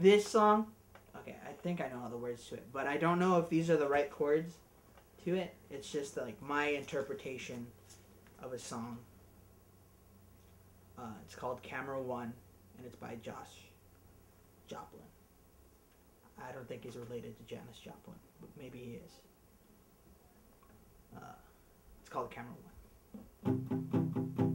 this song, okay, I think I know all the words to it, but I don't know if these are the right chords to it. It's just like my interpretation of a song. Uh, it's called Camera One, and it's by Josh Joplin. I don't think he's related to Janis Joplin, but maybe he is. Uh, it's called Camera One.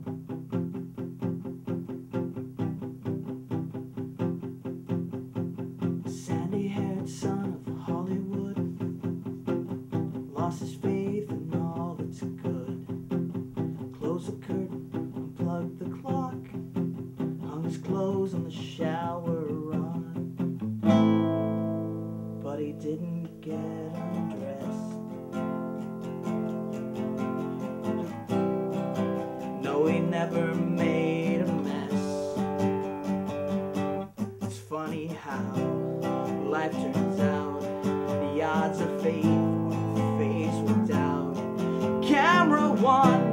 The shower rod. But he didn't get undressed. No, he never made a mess. It's funny how life turns out. The odds of faith were faced with doubt. Camera one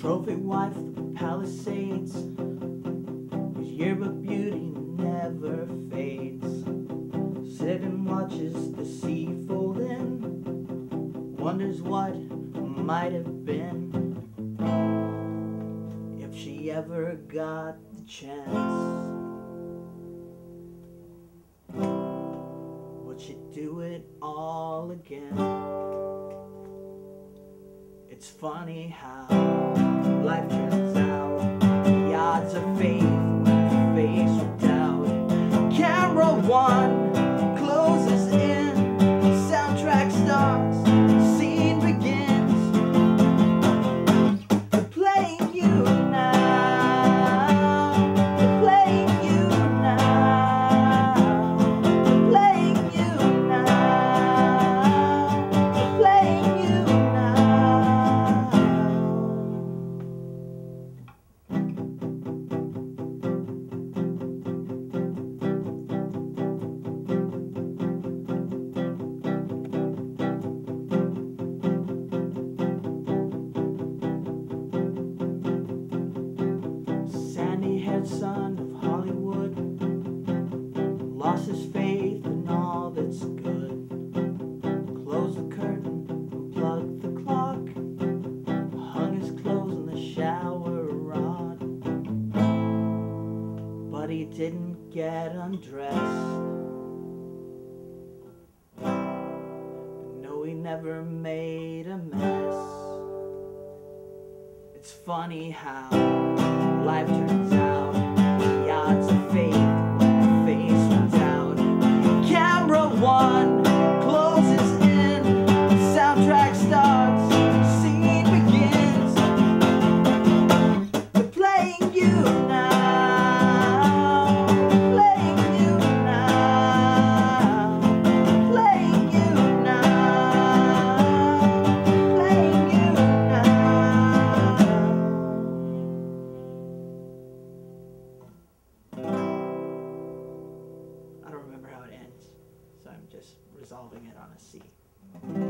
Trophy wife of the Palisades, whose yearbook beauty never fades. And watches the sea fold in, wonders what might have been if she ever got the chance. Would she do it all again? It's funny how life But he didn't get undressed. No, he never made a mess. It's funny how life turns out. resolving it on a C.